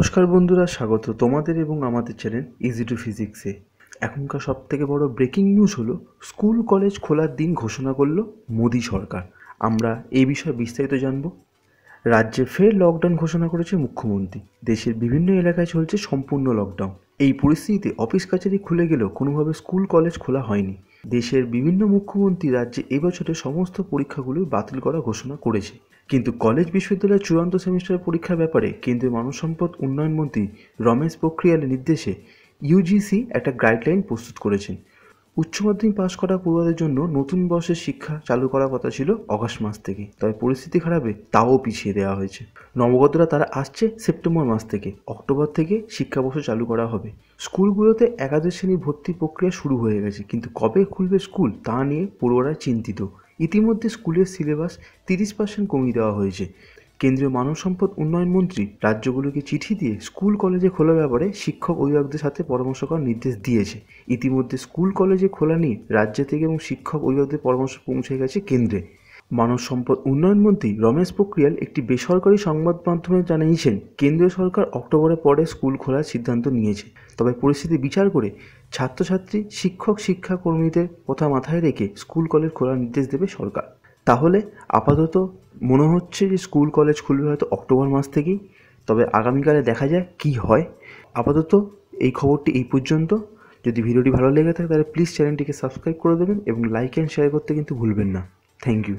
নমস্কার বন্ধুরা, স্বাগত তোমাদের এবং আমাদের চ্যানেল ইজি টু ফিজিক্সে এখনকার সব থেকে বড় ব্রেকিং নিউজ হলো স্কুল কলেজ খোলার দিন ঘোষণা করল মোদী সরকার। আমরা এই বিষয়ে বিস্তারিত জানব। রাজ্যে ফের লকডাউন ঘোষণা করেছে মুখ্যমন্ত্রী। দেশের বিভিন্ন এলাকায় চলছে সম্পূর্ণ লকডাউন এই পরিস্থিতিতে অফিস কাছারি খুলে গেলেও কোনোভাবে স্কুল, কলেজ খোলা হয়নি। দেশের বিভিন্ন মুখ্যমন্ত্রী রাজ্যে এবছরের সমস্ত পরীক্ষাগুলি বাতিল করা ঘোষণা করেছে। কিন্তু কলেজ বিশ্ববিদ্যালয়ের চূড়ান্ত সেমিস্টার পরীক্ষার ব্যাপারে কেন্দ্রীয় মানব সম্পদ উন্নয়ন মন্ত্রী রমেশ পোখরিয়ালের নির্দেশে ইউজিসি একটা গাইডলাইন প্রস্তুত করেছেন। উচ্চ মাধ্যমিক পাশ করা পড়ুয়াদের জন্য নতুন বর্ষের শিক্ষা চালু করার কথা ছিল অগস্ট মাস থেকে। তবে পরিস্থিতি খারাপে তাও পিছিয়ে দেওয়া হয়েছে। নবগতরা তারা আসছে সেপ্টেম্বর মাস থেকে। অক্টোবর থেকে শিক্ষাবর্ষ চালু করা হবে। স্কুলগুলোতে একাদশ শ্রেণি ভর্তি প্রক্রিয়া শুরু হয়ে গেছে। কিন্তু কবে খুলবে স্কুল তা নিয়ে পড়ুয়ারা চিন্তিত। ইতিমধ্যে স্কুলের সিলেবাস তিরিশ পার্সেন্ট কমিয়ে দেওয়া হয়েছে। কেন্দ্রীয় মানব সম্পদ উন্নয়ন মন্ত্রী রাজ্যগুলোকে চিঠি দিয়ে স্কুল, কলেজে খোলার ব্যাপারে শিক্ষক, অভিভাবকদের সাথে পরামর্শ করার নির্দেশ দিয়েছে। ইতিমধ্যে স্কুল, কলেজে খোলা নিয়ে রাজ্য থেকে এবং শিক্ষক, অভিভাবকদের পরামর্শ পৌঁছে গেছে কেন্দ্রে। মানব সম্পদ উন্নয়ন মন্ত্রী রমেশ পোখরিয়াল একটি বেসরকারি সংবাদ মাধ্যমে জানিয়েছেন, কেন্দ্রীয় সরকার অক্টোবরের পরে স্কুল খোলার সিদ্ধান্ত নিয়েছে। তবে পরিস্থিতি বিচার করে ছাত্রছাত্রী, শিক্ষক, শিক্ষাকর্মীদের কথা মাথায় রেখে স্কুল, কলেজ খোলার নির্দেশ দেবে সরকার। তাহলে আপাতত মনে হচ্ছে যে স্কুল কলেজ খুলবে হয়তো অক্টোবর মাস থেকেই, তবে আগামীকালে দেখা যায় কি হয়। আপাতত এই খবরটি এই পর্যন্ত। যদি ভিডিওটি ভালো লেগে থাকে, তাহলে প্লিজ চ্যানেলটিকে সাবস্ক্রাইব করে দেবেন এবং লাইক অ্যান্ড শেয়ার করতে কিন্তু ভুলবেন না। Thank you